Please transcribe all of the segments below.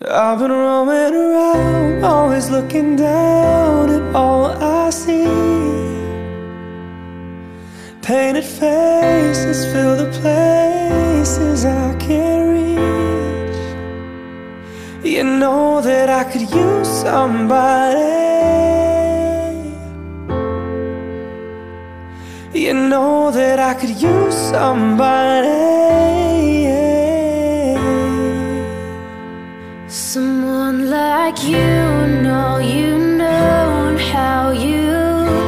I've been roaming around, always looking down at all I see. Painted faces fill the places I can't reach. You know that I could use somebody. You know that I could use somebody. Someone like you all you know how you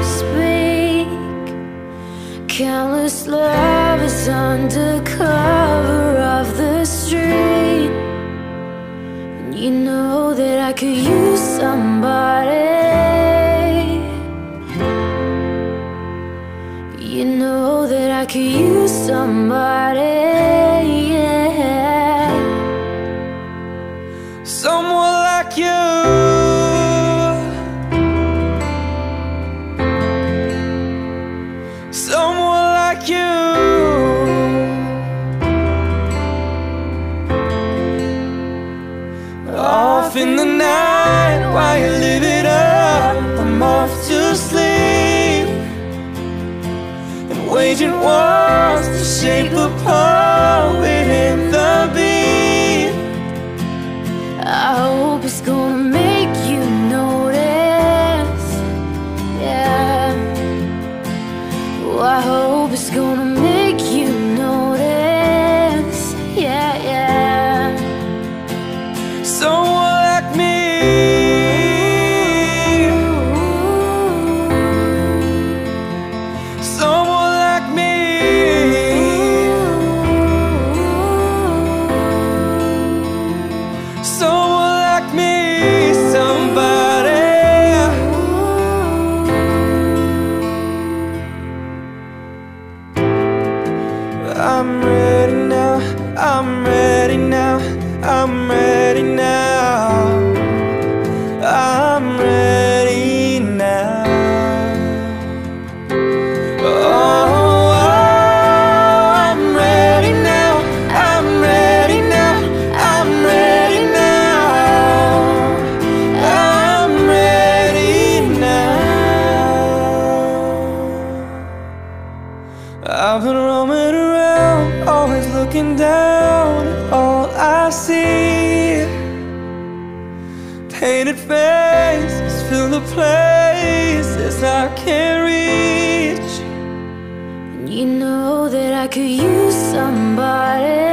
speak. Countless lovers under cover of the street. And you know that I could use somebody. You know that I could use somebody. Like you. Someone like you. Off in the night while you live it up, I'm off to sleep. And waging wars to shape a I hope it's gonna make I'm ready now. I'm ready now. I'm ready now. I'm ready now. Oh, I'm ready now. I'm ready now. I'm ready now. I'm ready now. I've been roaming around, always looking down all I see. Painted faces fill the places I can't reach. You know that I could use somebody.